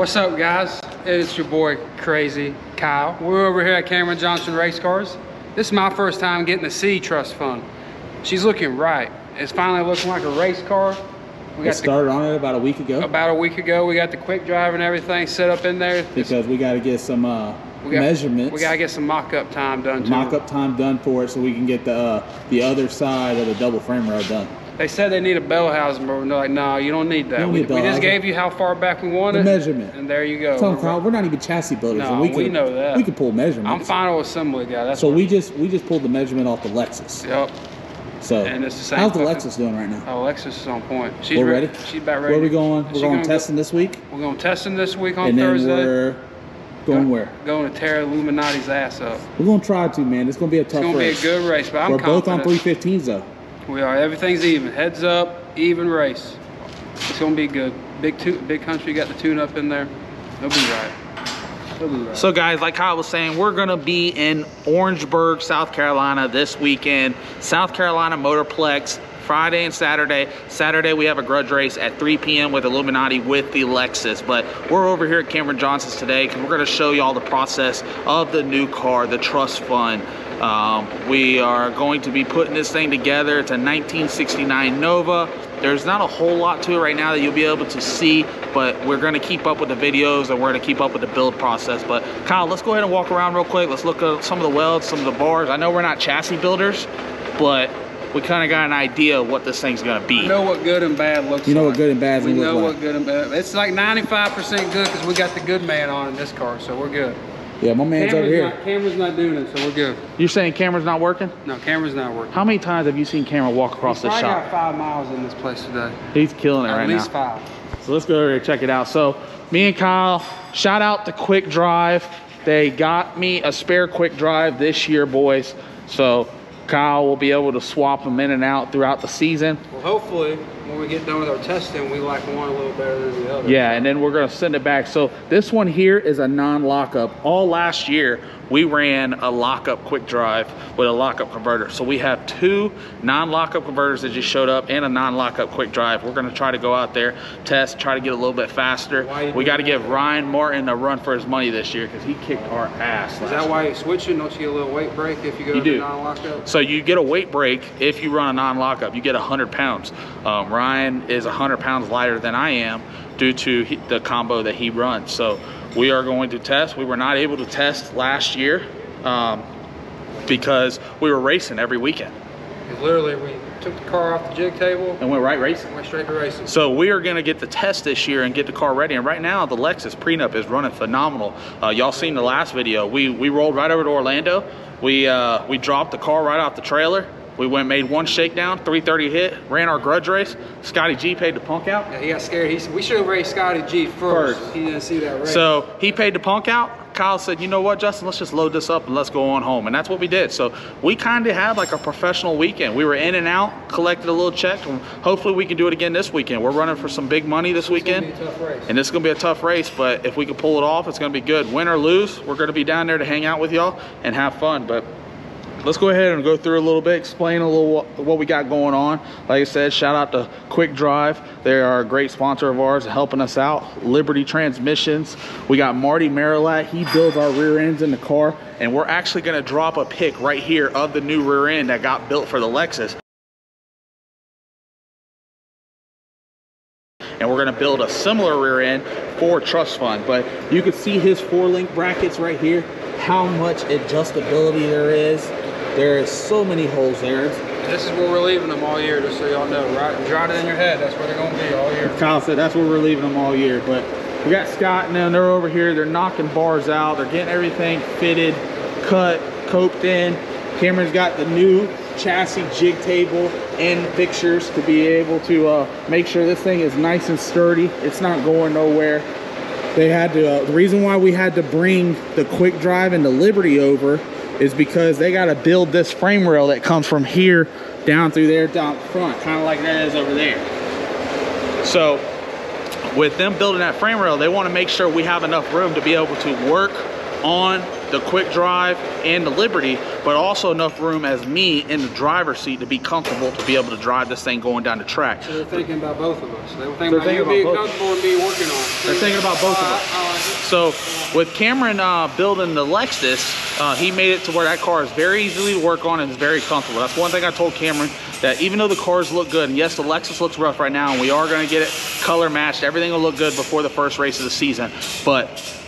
What's up, guys? It's your boy, Crazy Kyle. We're over here at Cameron Johnson Race Cars. This is my first time getting to see Trust Fund. She's looking right. It's finally looking like a race car. We got started on it about a week ago. About a week ago, we got the quick drive and everything set up in there. Because we got to get some uh, we got, measurements. We got to get some mock-up time done. Mock-up time done for it, so we can get the uh, the other side of the double frame rail done. They said they need a bell housing, but they're like, no, you don't need that. Don't we, need we just gave you how far back we wanted. The measurement. And there you go. Them, Carl, we're not even chassis builders. No, we, can, we know that. We can pull measurements. I'm final assembly guy. That's so we just we just pulled the measurement off the Lexus. Yep. So and it's the same how's the Lexus doing right now? Oh, Lexus is on point. She's we're ready. She's about ready. Where are we going? We're going testing go, this week. We're going testing this week on and Thursday. then we're going Go, where? Going to tear Illuminati's ass up. We're going to try to, man. It's going to be a tough race. It's going to be a good race, but I'm We're confident. both on 315s though. We are. Everything's even. Heads up, even race. It's gonna be good. Big big country got the tune up in there. They'll be right. Right. So guys, like Kyle was saying, we're gonna be in Orangeburg, South Carolina this weekend. South Carolina Motorplex, Friday and Saturday. Saturday we have a grudge race at 3 p.m. with Illuminati with the Lexus. But we're over here at Cameron Johnson's today because we're gonna show you all the process of the new car, the Trust Fund. Um, we are going to be putting this thing together. It's a 1969 Nova. There's not a whole lot to it right now that you'll be able to see, but we're gonna keep up with the videos and we're gonna keep up with the build process. But Kyle, let's go ahead and walk around real quick. Let's look at some of the welds, some of the bars. I know we're not chassis builders, but we kind of got an idea of what this thing's gonna be. We know what good and bad looks You know like. what good and bad We know like. what good and bad. It's like 95% good because we got the good man on in this car, so we're good. Yeah, my man's camera's over here. Not, camera's not doing it, so we're good. You're saying camera's not working? No, camera's not working. How many times have you seen camera walk across He's the shop? got five miles in this place today. He's killing it At right now. At least five. So let's go over and check it out. So me and Kyle, shout out to Quick Drive. They got me a spare Quick Drive this year, boys. So Kyle will be able to swap them in and out throughout the season. Well, hopefully, when we get done with our testing, we like one a little better than the other. Yeah, and then we're gonna send it back. So this one here is a non-lockup. All last year, we ran a lockup quick drive with a lockup converter. So we have two non-lockup converters that just showed up and a non-lockup quick drive. We're gonna try to go out there, test, try to get a little bit faster. We gotta give Ryan Martin a run for his money this year because he kicked our ass. Is that why you're switching? Don't you get a little weight break if you go you to do. non-lockup? So you get a weight break if you run a non-lockup. You get 100 pounds. Um, Ryan is 100 pounds lighter than I am due to the combo that he runs. So we are going to test. We were not able to test last year um, because we were racing every weekend. Literally, we took the car off the jig table and went right racing. Went straight to racing. So we are going to get the test this year and get the car ready. And right now, the Lexus prenup is running phenomenal. Uh, y'all seen the last video? We we rolled right over to Orlando. We uh, we dropped the car right off the trailer. We went made one shakedown, 330 hit, ran our grudge race. Scotty G paid the punk out. Yeah, he got scared. He said, we should have raced Scotty G first. first. He didn't see that race. So he paid the punk out. Kyle said, you know what, Justin, let's just load this up and let's go on home. And that's what we did. So we kind of had like a professional weekend. We were in and out, collected a little check. Hopefully we can do it again this weekend. We're running for some big money this weekend. And this is going to be a tough race, but if we can pull it off, it's going to be good. Win or lose, we're going to be down there to hang out with y'all and have fun. But let's go ahead and go through a little bit, explain a little what, what, we got going on. Like I said, shout out to Quick Drive. They are a great sponsor of ours, helping us out. Liberty Transmissions. We got Marty Merrilat. He builds our rear ends in the car, and we're actually gonna drop a pic right here of the new rear end that got built for the Lexus. and we're gonna build a similar rear end for Trust Fund. But you can see his four link brackets right here, how much adjustability there is. There is so many holes there. This is where we're leaving them all year, just so y'all know. Right, jot it in your head. That's where they're gonna be all year. Kyle said that's where we're leaving them all year. But we got Scott and them. They're over here. They're knocking bars out. They're getting everything fitted, cut, coped in. Cameron's got the new chassis jig table and fixtures to be able to uh, make sure this thing is nice and sturdy. It's not going nowhere. They had to, uh, the reason why we had to bring the quick drive and the Liberty over is because they got to build this frame rail that comes from here down through there down front, kind of like that is over there. So with them building that frame rail, they want to make sure we have enough room to be able to work on the quick drive and the Liberty, but also enough room as me in the driver's seat to be comfortable to be able to drive this thing going down the track. So they're thinking about both of us. They were thinking They're about thinking you about being both. comfortable and me working on it. They're thinking about both of Uh, us. I like it. So with Cameron uh, building the Lexus, uh, he made it to where that car is very easy to work on and is very comfortable. That's one thing I told Cameron, that even though the cars look good, and yes, the Lexus looks rough right now, and we are gonna get it color matched, everything will look good before the first race of the season, but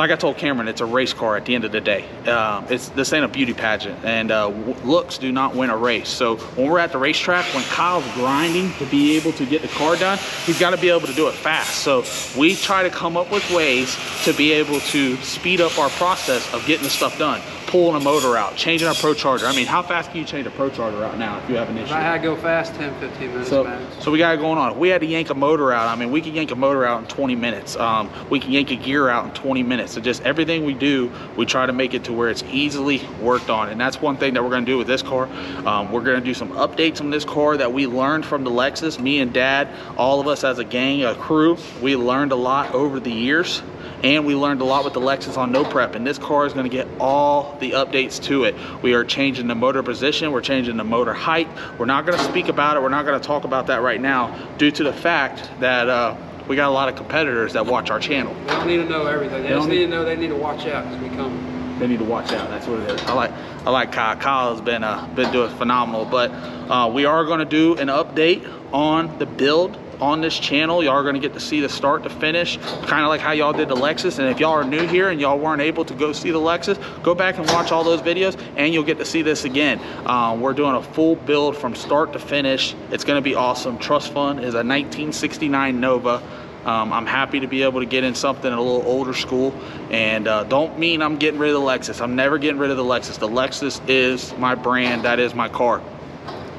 like I told Cameron, it's a race car at the end of the day. Um, it's this ain't a beauty pageant, and uh, looks do not win a race. So when we're at the racetrack, when Kyle's grinding to be able to get the car done, he's got to be able to do it fast. So we try to come up with ways to be able to speed up our process of getting the stuff done. Pulling a motor out, changing our ProCharger. I mean, how fast can you change a ProCharger out now if you have an If issue? I had to go fast, 10, 15 minutes So, max. so we got it going on. If we had to yank a motor out, I mean, we can yank a motor out in 20 minutes. Um, we can yank a gear out in 20 minutes. So just everything we do, we try to make it to where it's easily worked on. And that's one thing that we're gonna do with this car. Um, we're gonna do some updates on this car that we learned from the Lexus. Me and Dad, all of us as a gang, a crew, we learned a lot over the years. And we learned a lot with the Lexus on no prep. And this car is gonna get all the updates to it. We are changing the motor position, we're changing the motor height. We're not gonna speak about it, we're not gonna talk about that right now due to the fact that uh, we got a lot of competitors that watch our channel. They don't need to know everything. They, They just don't need to know they need to watch out because we come. They need to watch out. That's what it is. I like I like Kyle. Kyle has been uh, been doing phenomenal. But uh, we are going to do an update on the build on this channel. Y'all are to get to see the start to finish, kind of like how y'all did the Lexus. And if y'all are new here and y'all weren't able to go see the Lexus, go back and watch all those videos, and you'll get to see this again. Um, we're doing a full build from start to finish. It's to be awesome. Trust Fund is a 1969 Nova. Um, I'm happy to be able to get in something a little older school and uh, don't mean I'm getting rid of the Lexus. I'm never getting rid of the Lexus. The Lexus is my brand. That is my car.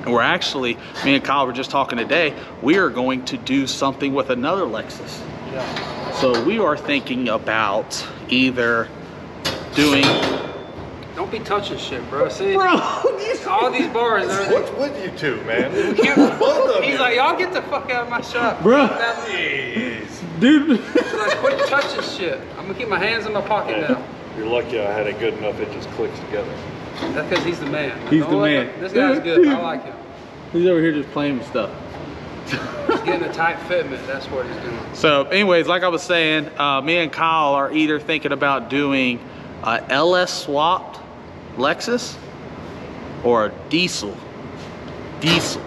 And we're actually, me and Kyle were just talking today, we are going to do something with another Lexus. Yeah. So we are thinking about either doing, Don't be touching shit, bro. See? bro, All these bars, they're, What's with you two, man? he's like, y'all get the fuck out of my shop. Bro. Jeez. dude. He's like, quit touching shit. I'm gonna keep my hands in my pocket now. You're lucky I had it good enough it just clicks together. That's because he's the man. He's Don't the man. him- This guy's good. I like him. He's over here just playing with stuff. He's getting a tight fitment. That's what he's doing. So, anyways, like I was saying, uh, me and Kyle are either thinking about doing a LS swapped Lexus or a diesel. Diesel.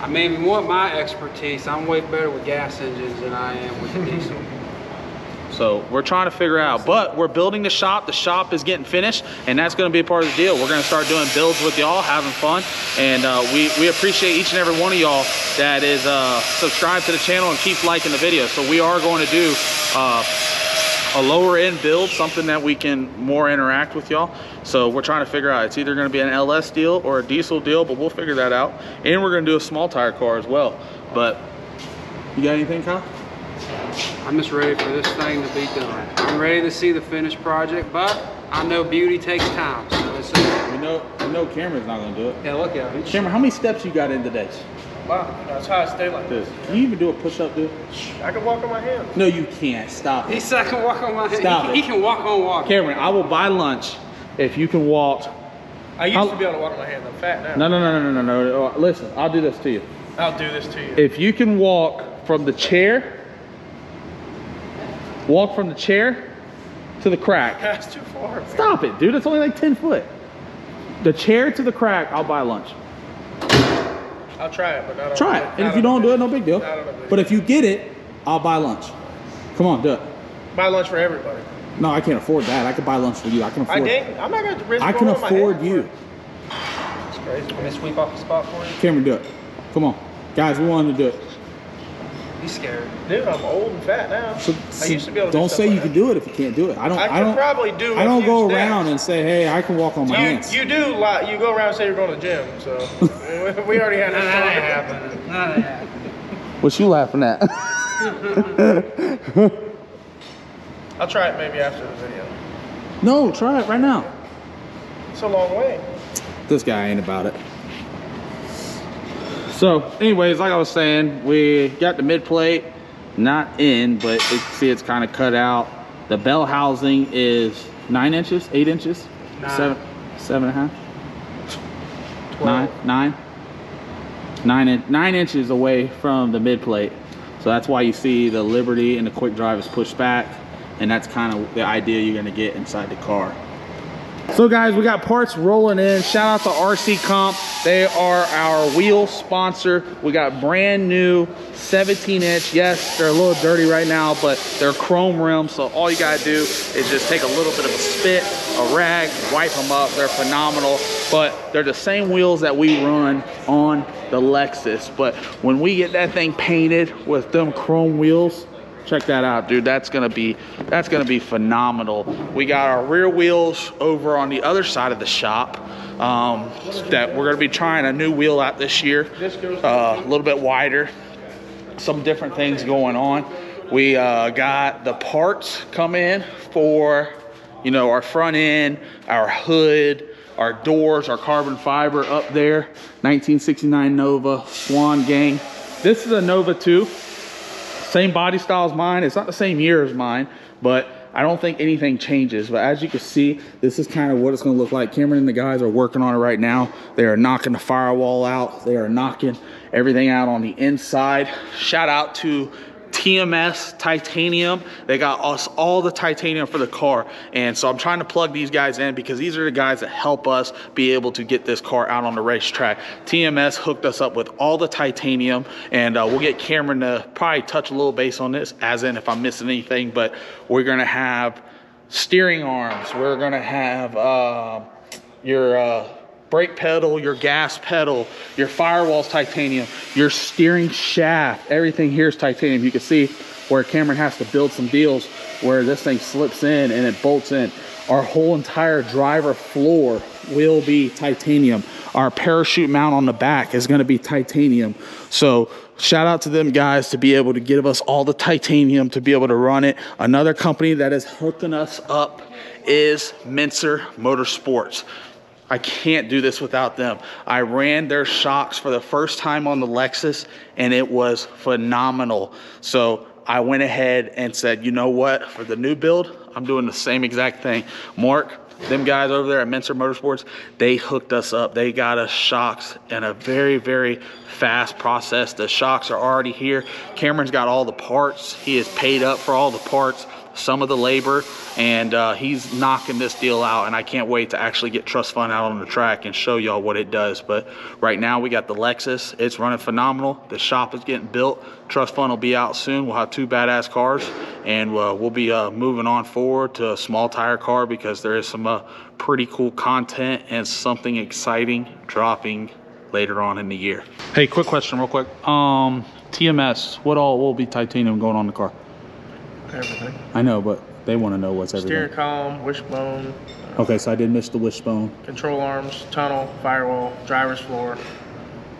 I mean, if you want my expertise, I'm way better with gas engines than I am with the diesel. So we're trying to figure out, but we're building the shop. The shop is getting finished, and that's going to be a part of the deal. We're going to start doing builds with y'all, having fun, and uh, we we appreciate each and every one of y'all that is uh, subscribed to the channel and keeps liking the video. So we are going to do uh, a lower end build, something that we can more interact with y'all. So we're trying to figure out. It's either going to be an LS deal or a diesel deal, but we'll figure that out. And we're going to do a small tire car as well. But you got anything, Kyle? I'm just ready for this thing to be done. I'm ready to see the finished project, but I know beauty takes time. So it's We know we know Cameron's not going to do it. yeah, look at it. Cameron, how many steps you got in today? Wow, that's how I stay like This. Can you even do a push-up, dude? I can walk on my hands. No, you can't. Stop it. He said I can walk on my head. Stop he, it. he can walk on water. Cameron, I will buy lunch if you can walk. I used How- to be able to walk on my hands. I'm fat now. No, no, no, no, no, no, no. Uh, Listen, I'll do this to you. I'll do this to you. If you can walk from the chair, walk from the chair to the crack. That's too far. man. Stop it, dude. It's only like 10 foot. The chair to the crack, I'll buy lunch. I'll try it, but not Try it. And if you don't do it, no big deal. Not on the video. But if you get it, I'll buy lunch. Come on, do it. buy lunch for everybody. No, I can't afford that. I could buy lunch for you. I can I afford dang, I'm not gonna risk I can going afford you. It's crazy. Let me sweep off the spot for you. Cameron, do it. Come on. Guys, we wanted to do it. He's scared. Dude, I'm old and fat now. So, I used to be able to don't do stuff say like you can do it if you can't do it. I don't. I I, don't. probably do I a don't go steps. around and say, "Hey, I can walk on my hands." You, you do like you go around and say you're going to the gym, so we already had this That ain't talk. happening. That ain't happening. What you laughing at? I'll try it maybe after the video. no, try it right now. It's a long way. This guy ain't about it. So, anyways, like I was saying, we got the mid plate not in, but it, see it's kind of cut out. The bell housing is nine inches, eight inches, Nine. seven, seven and a half, nine, Twelve. nine, nine, in, nine inches away from the mid plate. So that's why you see the Liberty and the Quick Drive is pushed back, and that's kind of the idea you're gonna get inside the car. So guys, we got parts rolling in. Shout out to RC Comp. They are our wheel sponsor. We got brand new 17 inch. Yes, they're a little dirty right now, but they're chrome rims. So all you gotta do is just take a little bit of a spit, a rag, wipe them up. They're phenomenal. But they're the same wheels that we run on the Lexus. But when we get that thing painted with them chrome wheels, check that out dude. That's gonna be that's gonna be phenomenal. We got our rear wheels over on the other side of the shop um, that we're gonna be trying a new wheel out this year uh, a little bit wider. Some different things going on. We uh, got the parts come in for you know our front end our hood our doors our carbon fiber up there. 1969 nova swan gang. This is a nova 2 same body style as mine. It's not the same year as mine, but I don't think anything changes. But as you can see, this is kind of what it's gonna look like. Cameron and the guys are working on it right now. They are knocking the firewall out. They are knocking everything out on the inside. Shout out to TMS titanium. They got us all the titanium for the car. And so I'm trying to plug these guys in because these are the guys that help us be able to get this car out on the racetrack. TMS hooked us up with all the titanium and uh, we'll get Cameron to probably touch a little base on this as in if I'm missing anything, but we're gonna have steering arms. We're gonna have uh, your uh, brake pedal, your gas pedal, your firewall's titanium, your steering shaft, everything here is titanium. You can see where Cameron has to build some deals where this thing slips in and it bolts in. Our whole entire driver floor will be titanium. Our parachute mount on the back is gonna be titanium. So shout out to them guys to be able to give us all the titanium to be able to run it. Another company that is hooking us up is Menscer Motorsports. I can't do this without them. I ran their shocks for the first time on the Lexus and it was phenomenal. So I went ahead and said, you know what, for the new build, I'm doing the same exact thing. Mark, them guys over there at Menscer Motorsports, they hooked us up. They got us shocks in a very, very fast process. The shocks are already here. Cameron's got all the parts. He has paid up for all the parts some of the labor and uh, he's knocking this deal out and I can't wait to actually get Trust Fund out on the track and show y'all what it does. But right now we got the Lexus. It's running phenomenal. The shop is getting built. Trust Fund will be out soon. We'll have two badass cars and uh, we'll be uh, moving on forward to a small tire car because there is some uh, pretty cool content and something exciting dropping later on in the year. Hey quick question real quick. Um TMS what all will be titanium going on the car Everything. I know, but they want to know what's everything. Steering column, wishbone, Okay, so I did miss the wishbone. control arms, tunnel, firewall, driver's floor,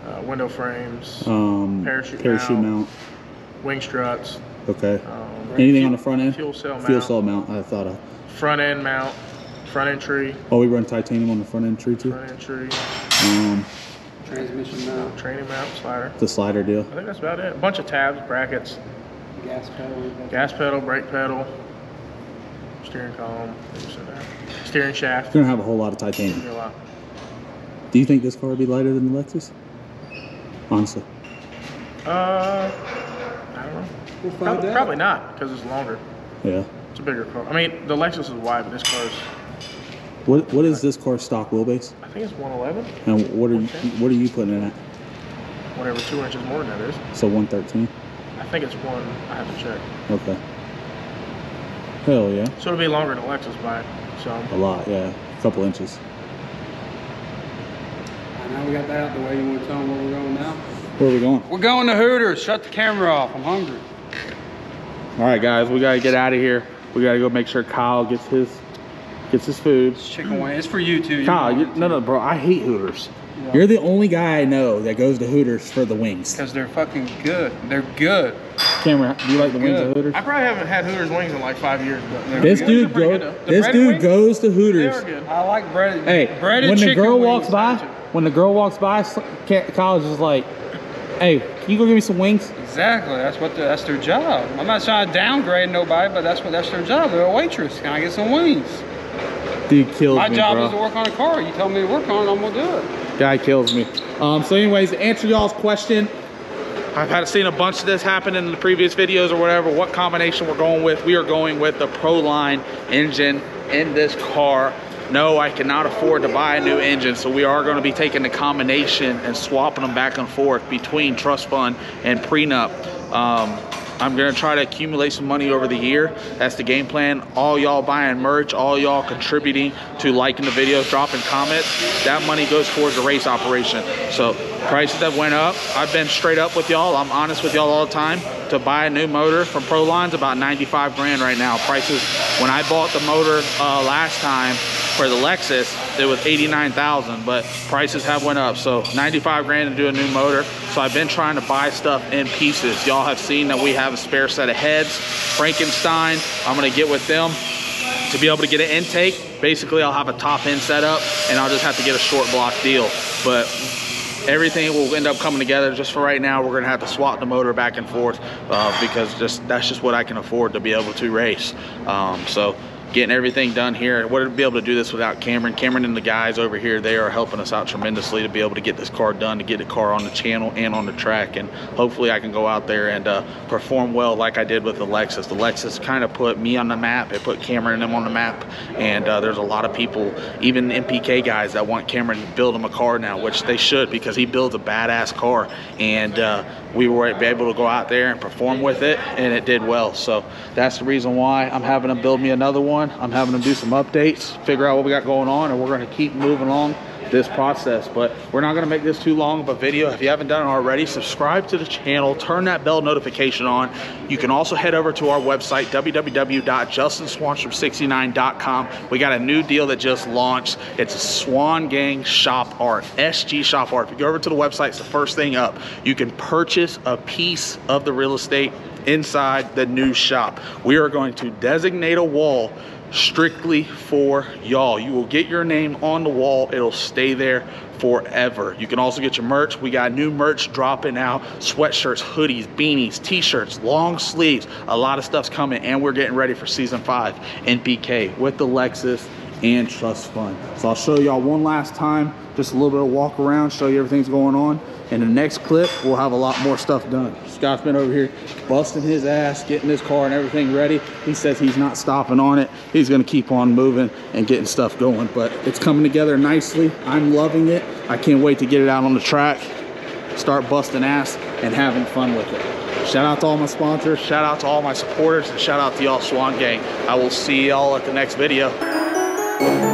uh, window frames, Um, Parachute mount. mount. wing struts, Okay. um, Anything fuel- on the front end? Fuel cell mount. Fuel cell mount. I thought of. front end mount, front end tree, Oh, we run titanium on the front end tree too. front end tree, Um, Transmission mount, training mount, slider. the slider deal. I think that's about it. A bunch of tabs, brackets, gas pedal. gas pedal, brake pedal, steering column, things in there. steering shaft. You're gonna have a whole lot of titanium. A lot. Do you think this car would be lighter than the Lexus? Honestly. Uh, I don't know. We'll find Probably, out. probably not because it's longer. Yeah. It's a bigger car. I mean, the Lexus is wide, but this car's What What is this car's stock wheelbase? I think it's 111, And what are you What are you putting in it? whatever, two inches more than that is. So 113. I think it's one. I have to check. Okay. Hell yeah. So it'll be longer than Lexus bike. So. A lot. Yeah. A couple inches. Now we got that out the way. You want to tell them where we're going now? Where are we going? We're going to Hooters. Shut the camera off. I'm hungry. All right, guys, we gotta get out of here. We gotta go make sure Kyle gets his gets his food. It's chicken wing. It's for you too. Kyle, want you, it no, no, bro, I hate Hooters. You're the only guy I know that goes to Hooters for the wings. Because they're fucking good. They're good. Cameron, do you like the wings at Hooters? I probably haven't had Hooters wings in like five years, but This good. dude They're go, good, though. The this dude wings, goes to Hooters. are good. I like breaded. Hey, breaded when the girl walks by, when the girl walks by, college is like, "Hey, can you go give me some wings?" Exactly. That's what. The, that's their job. I'm not trying to downgrade nobody, but that's what. That's their job. They're a waitress. Can I get some wings? Dude kills My me, job bro. is to work on a car. You tell me to work on it, I'm gonna do it. Guy kills me. Um, so anyways, to answer y'all's question, I've had seen a bunch of this happen in the previous videos or whatever. What combination we're going with? We are going with the Proline engine in this car. No, I cannot afford to buy a new engine, so we are going to be taking the combination and swapping them back and forth between trust fund and prenup. Um, I'm gonna try to accumulate some money over the year. That's the game plan. All y'all buying merch, all y'all contributing to liking the videos, dropping comments. That money goes towards the race operation. So prices that went up. I've been straight up with y'all. I'm honest with y'all all the time. To buy a new motor from Proline's about 95 grand right now. Prices when I bought the motor uh, last time for the Lexus, it was 89,000, but prices have went up. So 95 grand to do a new motor. So I've been trying to buy stuff in pieces. Y'all have seen that we have a spare set of heads. Frankenstein, I'm gonna get with them to be able to get an intake. Basically, I'll have a top end setup and I'll just have to get a short block deal. But everything will end up coming together. Just for right now, we're gonna have to swap the motor back and forth uh, because just that's just what I can afford to be able to race. Um, so getting everything done here. I wouldn't be able to do this without Cameron. Cameron and the guys over here, they are helping us out tremendously to be able to get this car done, to get the car on the channel and on the track. And hopefully I can go out there and uh, perform well like I did with the Lexus. The Lexus kind of put me on the map. It put Cameron and them on the map. And uh, there's a lot of people, even NPK guys that want Cameron to build them a car now, which they should because he builds a badass car. And uh, we were able to go out there and perform with it and it did well. So that's the reason why I'm having them build me another one. I'm having them do some updates, figure out what we got going on, and we're gonna keep moving along this process. But we're not gonna make this too long of a video. If you haven't done it already, subscribe to the channel, turn that bell notification on. You can also head over to our website, www.justinswanstrom69.com. We got a new deal that just launched. It's a Swan Gang Shop Art, SG Shop Art. If you go over to the website, it's the first thing up. You can purchase a piece of the real estate inside the new shop. We are going to designate a wall strictly for y'all. You will get your name on the wall. It'll stay there forever. You can also get your merch. We got new merch dropping out. Sweatshirts, hoodies, beanies, t-shirts, long sleeves. A lot of stuff's coming and we're getting ready for season five NPK with the Lexus and Trust Fund. So I'll show y'all one last time, just a little bit of walk around, show you everything's going on. In the next clip, we'll have a lot more stuff done. Scott's been over here busting his ass, getting his car and everything ready. He says he's not stopping on it. He's gonna keep on moving and getting stuff going, but it's coming together nicely. I'm loving it. I can't wait to get it out on the track, start busting ass and having fun with it. Shout out to all my sponsors, shout out to all my supporters, and shout out to y'all Swan Gang. I will see y'all at the next video.